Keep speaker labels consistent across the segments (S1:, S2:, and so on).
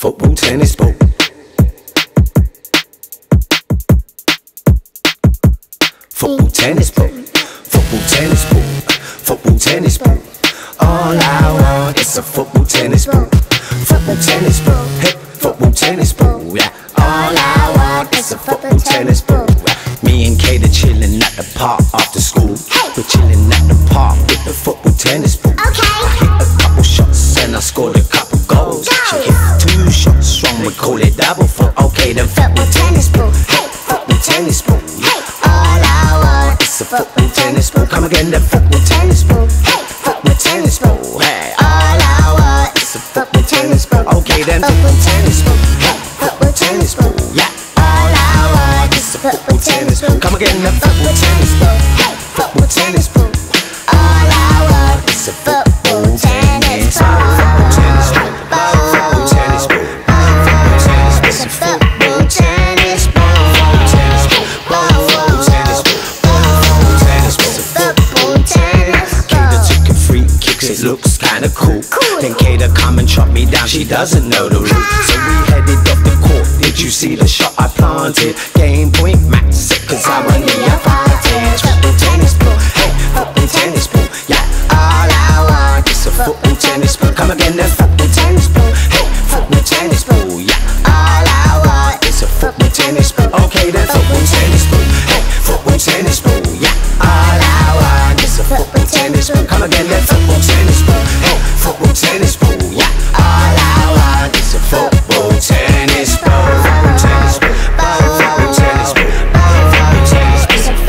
S1: Football, tennis ball. Football, tennis ball. Football, tennis ball. Football, tennis ball. All I want is a football, tennis ball. Football, tennis ball. Hey, football, tennis ball. Yeah. All I want is a football, tennis ball. Me and Kate are chilling at the park we call it double for okay. Then football, tennis ball. Hey, football, tennis ball. Yeah. All I want is a football, tennis ball. Come again, the football, tennis ball. Hey, football, tennis ball. Hey. All I want is a football, tennis ball. Okay, then football, tennis ball. Hey, football, tennis ball. Yeah. All I want is a football, tennis ball. Come again, the looks kinda cool. Then Kayda come and chop me down, she doesn't know the rules. So we headed off the court. Did you see the shot I planted? Game point, max it, cause I run the advantage. Football, tennis ball. Hey, football, tennis ball. Yeah, all I want is a football, tennis ball. Come again, then football, tennis ball. Hey, football, tennis ball. Yeah, all I want is a football, tennis ball. Okay, then football, tennis ball. Hey, football, tennis ball. Yeah, all I want is a football, tennis ball. Come again, tennis ball. All I want is a football, tennis ball. Football, tennis ball. Football, tennis ball.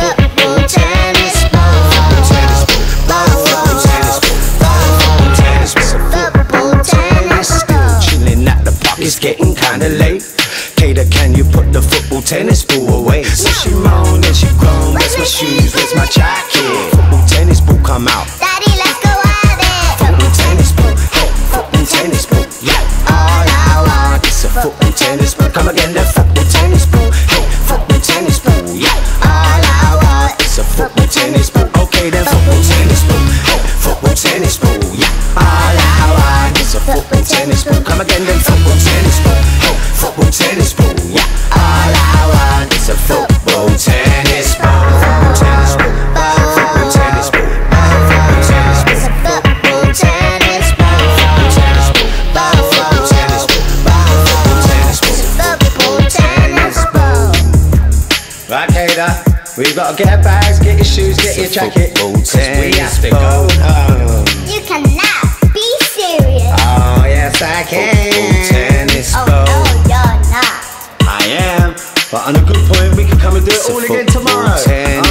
S1: Football, tennis ball.
S2: It's
S1: getting kinda late. Kayda, can you put the football tennis ball away? So she moaned and she groaned. Where's my shoes? Where's my jacket? Football tennis ball come out. Tennis ball. Come again, then football tennis ball, hey, football tennis ball, yeah. All I want is a football tennis ball, football tennis ball, football tennis ball, football tennis ball.
S2: It's a football tennis ball.
S1: Football tennis ball, football tennis ball, football tennis ball.
S2: Football tennis ball.
S3: Right, Kayda, we've got to get our bags, get your shoes, get your jacket.
S1: Football
S3: 'cause we
S1: tennis
S3: have to go home.
S2: You cannot be serious.
S3: Oh, yes, I
S1: Football
S3: can.
S1: tennis
S2: Oh
S1: ball.
S2: no, you're not.
S3: I am. But on a good point, we can come and do it
S1: It's a
S3: all again tomorrow.
S1: tennis
S3: All right?